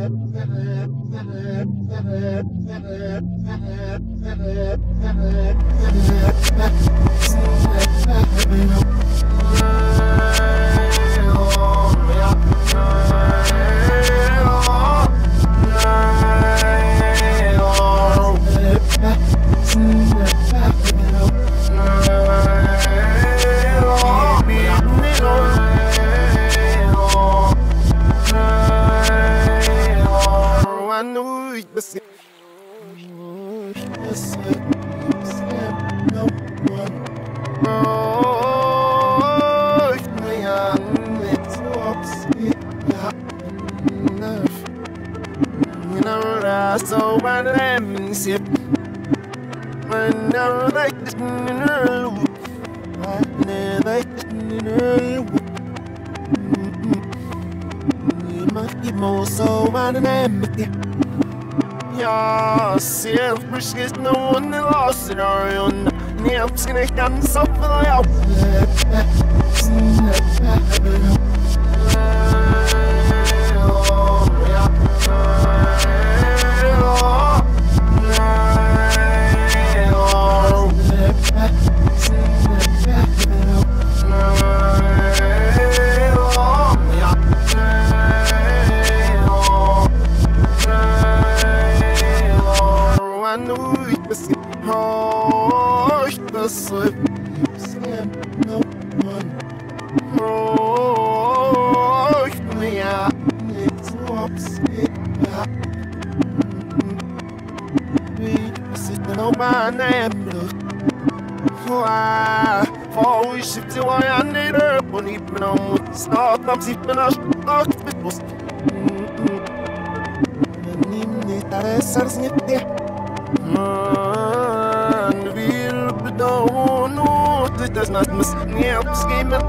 Thank you. missing. Missing. No one. Oh, I am little upset. Enough. You know, I saw my lemon sip. When I like it, I like it, my emo so my name Sier plutselig noen raser og hun nedskrekken sammen og jeg even on Man wil bedoelen, het is naast mijn sneeuw, misschien met.